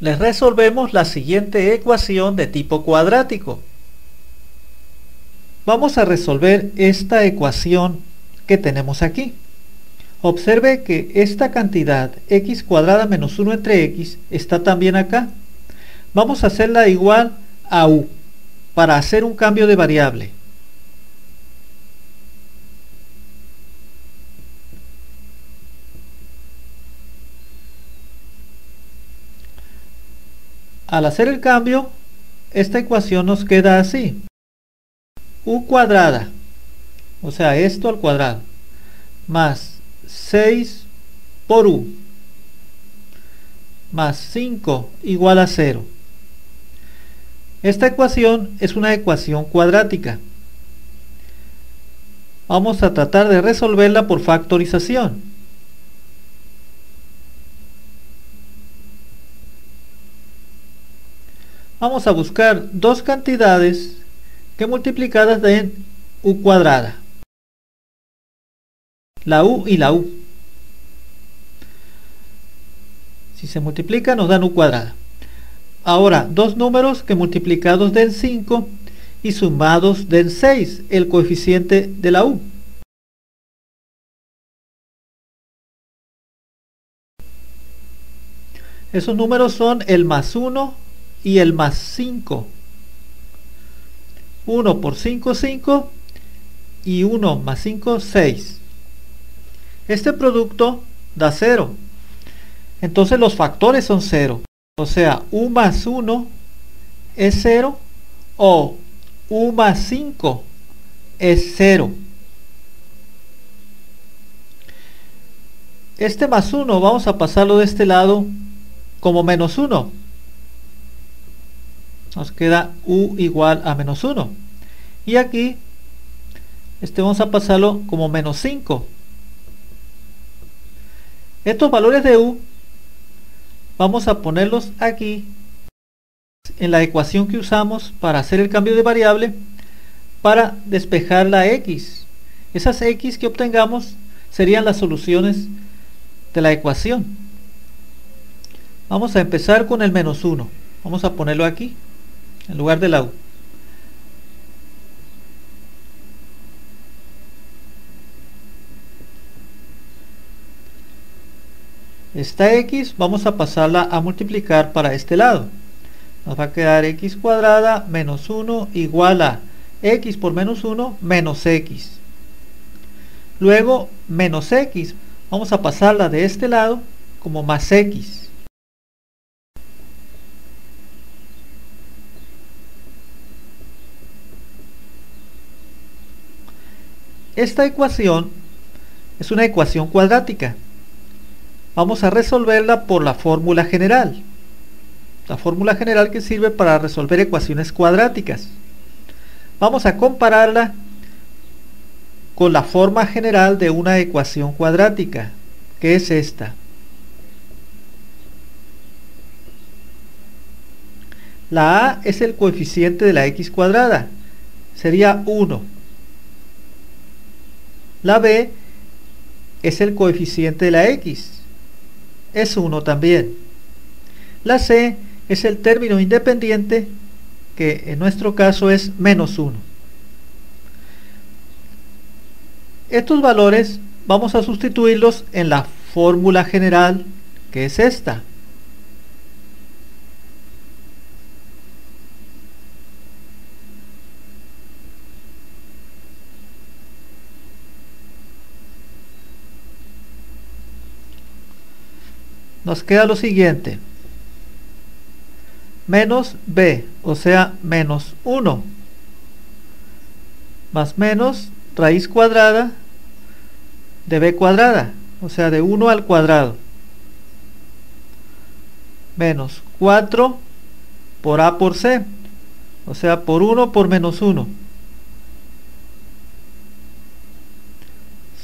les resolvemos la siguiente ecuación de tipo cuadrático. Vamos a resolver esta ecuación que tenemos aquí. Observe que esta cantidad x cuadrada menos 1 entre x está también acá. Vamos a hacerla igual a u para hacer un cambio de variable. Al hacer el cambio, esta ecuación nos queda así. u cuadrada, o sea, esto al cuadrado, más 6 por u, más 5 igual a 0. Esta ecuación es una ecuación cuadrática. Vamos a tratar de resolverla por factorización. Vamos a buscar dos cantidades que multiplicadas den u cuadrada. La u y la u. Si se multiplica nos dan u cuadrada. Ahora, dos números que multiplicados den 5 y sumados den 6, el coeficiente de la u. Esos números son el más 1 y el más 5. 1 por 5, 5 y 1 más 5, 6. Este producto da 0. Entonces los factores son 0. O sea, u más 1 es 0 o u más 5 es 0. Este más 1 vamos a pasarlo de este lado como menos 1 nos queda u igual a menos 1 y aquí este vamos a pasarlo como menos 5 estos valores de u vamos a ponerlos aquí en la ecuación que usamos para hacer el cambio de variable para despejar la x. Esas x que obtengamos serían las soluciones de la ecuación. Vamos a empezar con el menos 1 vamos a ponerlo aquí en lugar de la U. Esta x vamos a pasarla a multiplicar para este lado. Nos va a quedar x cuadrada menos 1 igual a x por menos 1 menos x. Luego menos x vamos a pasarla de este lado como más x. Esta ecuación es una ecuación cuadrática. Vamos a resolverla por la fórmula general. La fórmula general que sirve para resolver ecuaciones cuadráticas. Vamos a compararla con la forma general de una ecuación cuadrática, que es esta. La a es el coeficiente de la x cuadrada, sería 1 la b es el coeficiente de la x. Es 1 también. La c es el término independiente que en nuestro caso es menos 1. Estos valores vamos a sustituirlos en la fórmula general que es esta. Nos queda lo siguiente. Menos b, o sea, menos 1. Más menos raíz cuadrada de b cuadrada, o sea, de 1 al cuadrado. Menos 4 por a por c, o sea, por 1 por menos 1.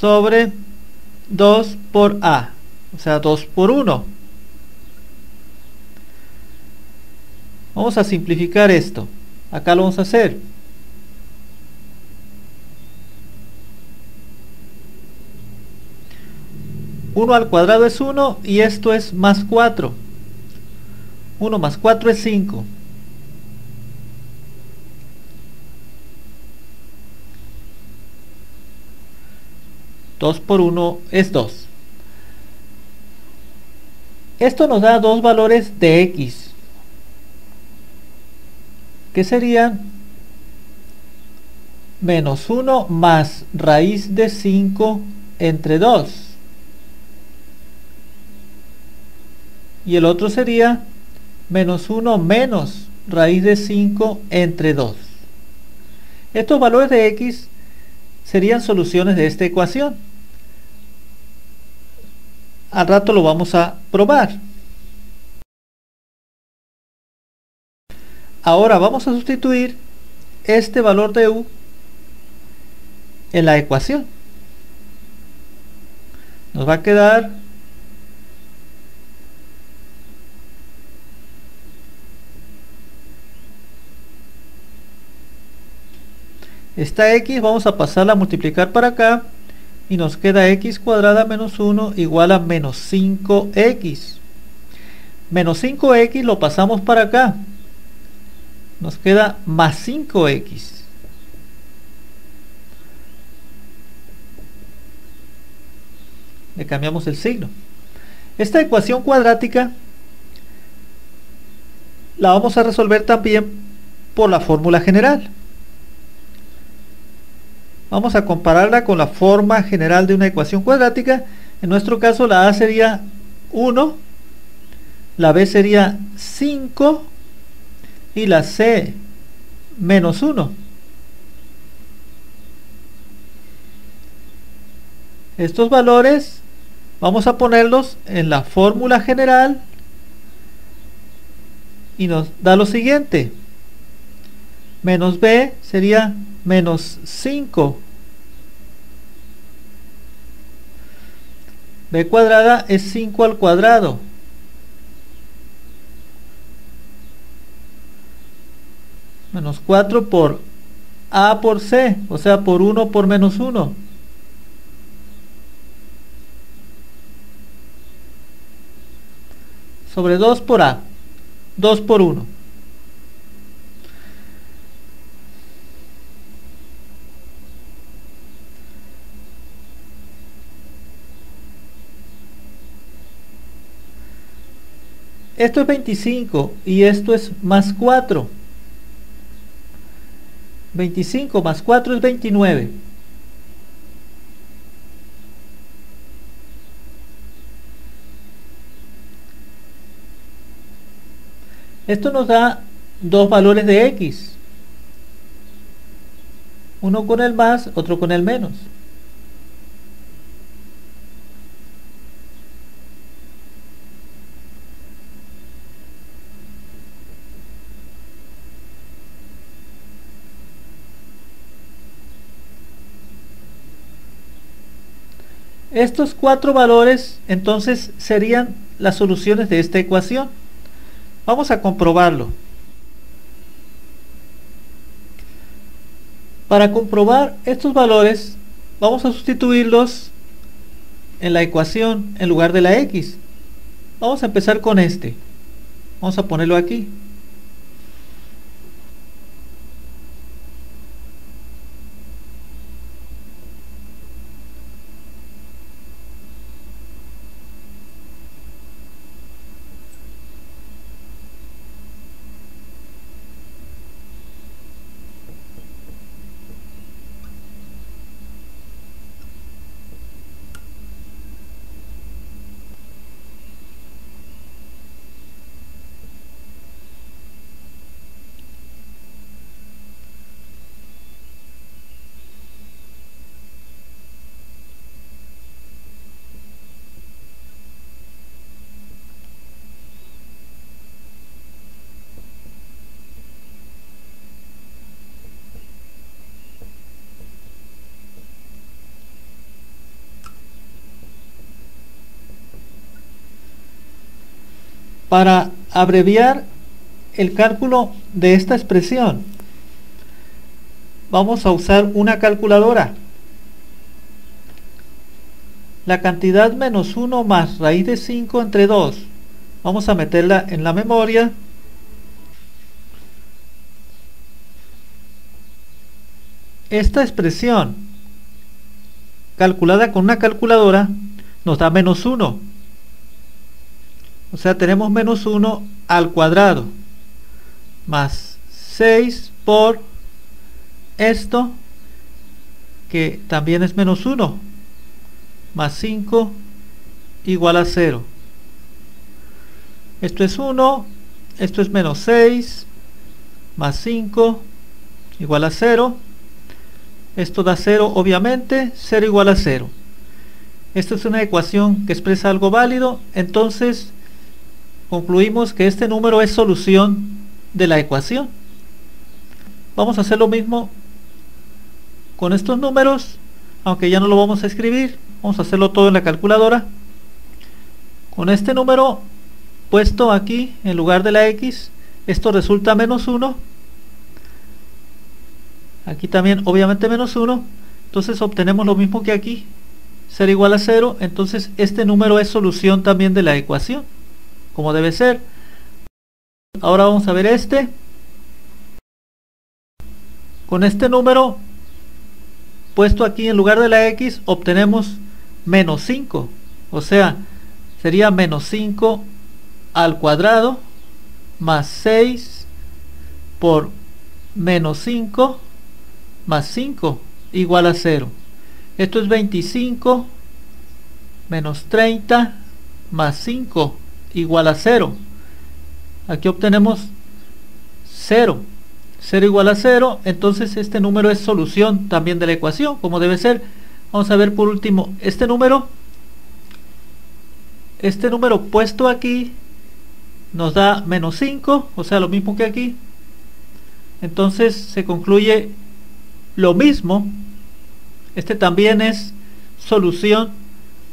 Sobre 2 por a o sea 2 por 1 vamos a simplificar esto acá lo vamos a hacer Uno al cuadrado es 1 y esto es más 4 1 más 4 es 5. 2 por 1 es 2. Esto nos da dos valores de x, que serían menos 1 más raíz de 5 entre 2. Y el otro sería menos 1 menos raíz de 5 entre 2. Estos valores de x serían soluciones de esta ecuación. Al rato lo vamos a probar. Ahora vamos a sustituir este valor de u en la ecuación. Nos va a quedar esta x vamos a pasarla a multiplicar para acá y nos queda x cuadrada menos 1 igual a menos 5x. Menos 5x lo pasamos para acá. Nos queda más 5x. Le cambiamos el signo. Esta ecuación cuadrática la vamos a resolver también por la fórmula general. Vamos a compararla con la forma general de una ecuación cuadrática. En nuestro caso la A sería 1, la B sería 5 y la C menos 1. Estos valores vamos a ponerlos en la fórmula general y nos da lo siguiente. Menos B sería menos 5. B cuadrada es 5 al cuadrado. Menos 4 por A por C, o sea, por 1 por menos 1. Sobre 2 por A. 2 por 1. Esto es 25 y esto es más 4. 25 más 4 es 29. Esto nos da dos valores de x. Uno con el más, otro con el menos. Estos cuatro valores entonces serían las soluciones de esta ecuación. Vamos a comprobarlo. Para comprobar estos valores, vamos a sustituirlos en la ecuación en lugar de la x. Vamos a empezar con este. Vamos a ponerlo aquí. Para abreviar el cálculo de esta expresión vamos a usar una calculadora la cantidad menos 1 más raíz de 5 entre 2 Vamos a meterla en la memoria. Esta expresión calculada con una calculadora nos da menos 1. O sea, tenemos menos 1 al cuadrado más 6 por esto que también es menos 1 más 5 igual a 0 esto es 1 esto es menos 6 más 5 igual a 0 esto da 0 obviamente 0 igual a 0 esta es una ecuación que expresa algo válido entonces concluimos que este número es solución de la ecuación. Vamos a hacer lo mismo con estos números, aunque ya no lo vamos a escribir. Vamos a hacerlo todo en la calculadora. Con este número puesto aquí en lugar de la x, esto resulta menos 1. Aquí también obviamente menos 1. Entonces obtenemos lo mismo que aquí, ser igual a 0. Entonces este número es solución también de la ecuación, como debe ser. Ahora vamos a ver este. Con este número puesto aquí en lugar de la x obtenemos menos 5. O sea, sería menos 5 al cuadrado más 6 por menos 5 más 5 igual a 0. Esto es 25 menos 30 más 5 igual a 0 aquí obtenemos 0 0 igual a 0 entonces este número es solución también de la ecuación como debe ser. Vamos a ver por último este número este número puesto aquí nos da menos 5 o sea lo mismo que aquí. Entonces se concluye lo mismo. Este también es solución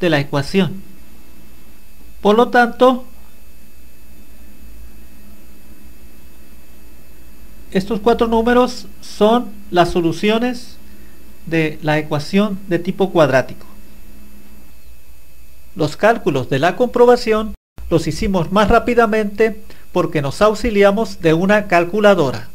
de la ecuación por lo tanto estos cuatro números son las soluciones de la ecuación de tipo cuadrático. Los cálculos de la comprobación los hicimos más rápidamente porque nos auxiliamos de una calculadora.